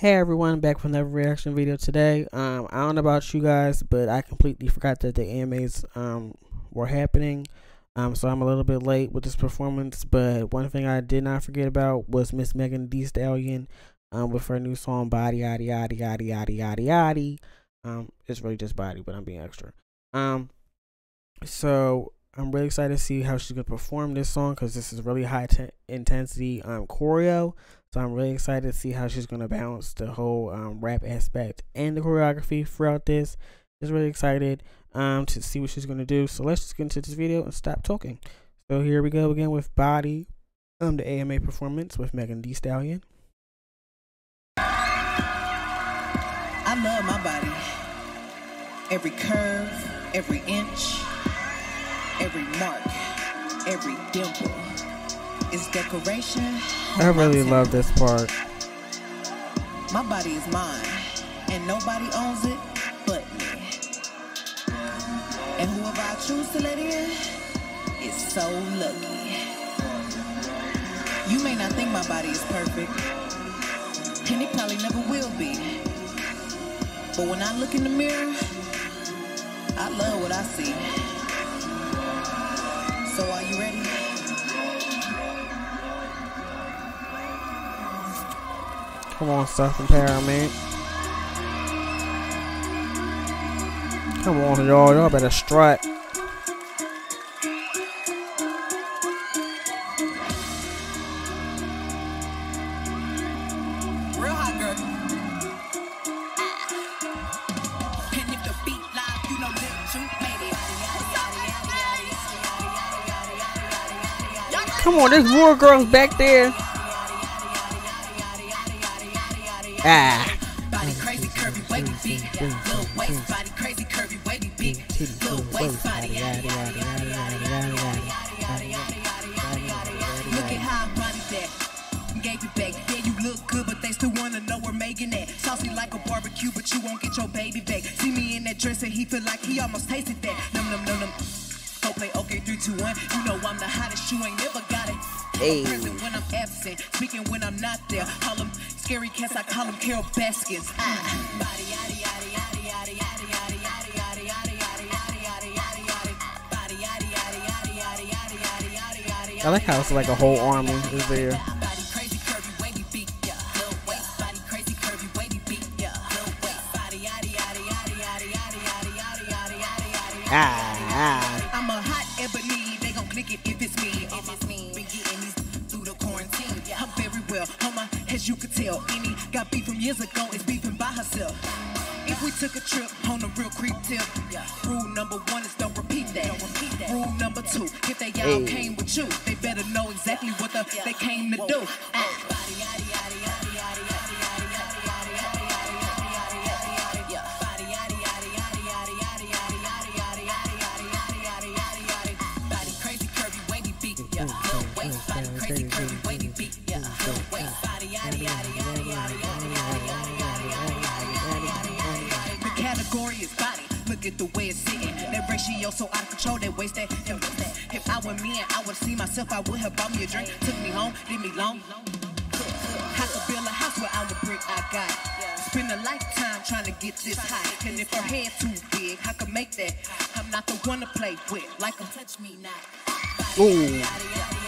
Hey everyone, back with another reaction video today. Um, I don't know about you guys, but I completely forgot that the AMAs um were happening. Um, so I'm a little bit late with this performance. But one thing I did not forget about was Miss Megan Thee Stallion, um, with her new song "Body Yaddy Yaddy Yaddy Yaddy Yaddy Yaddy." Um, it's really just body, but I'm being extra. Um, so I'm really excited to see how she's gonna perform this song because this is really high intensity um choreo. So I'm really excited to see how she's gonna balance the whole um, rap aspect and the choreography throughout this. Just really excited um to see what she's gonna do. So let's just get into this video and stop talking. So here we go again with Body, um the AMA performance with Megan Thee Stallion. I love my body. Every curve, every inch every mark, every dimple is decoration. I really love this part. My body is mine, and nobody owns it but me. And whoever I choose to let in is so lucky. You may not think my body is perfect, and it probably never will be. But when I look in the mirror, I love what I see. Come on, South Empowerment. Come on, y'all. Y'all better strut. Come on, there's more girls back there. Ah. Body crazy, curvy, wavy beat. Little waist, body crazy, curvy, wavy beat. Little waist, body, yada, yada, yada, yada, yada, yada. Look at how I body that. Gave it back. Yeah, you look good, but they still wanna know where Megan at. Saucy like a barbecue, but you won't get your baby back. See me in that dress and he feel like he almost tasted that. Num num num num. Go play okay, three, two, one. You know I'm the hottest, you ain't never. Hey. Present when I'm absent, speaking when I'm not there. Call them scary cats, I call them Carole Baskins. I like how it's like a whole army is there. Ah, ah. Years ago, is beefing by herself. If we took a trip on a real creep tip, rule number one is don't repeat that. Don't repeat that. Rule number two, if they all hey. came with you, they better know exactly what the, they came to do. category is body. Look at the way it's sitting. That ratio so out of control, that waste that. If I were me and I would see myself, I would have bought me a drink. Took me home, leave me long. How to build a house without the brick I got. Spend a lifetime trying to get this high. And if her head too big, I can make that. I'm not the one to play with. Like a touch me not. Ooh.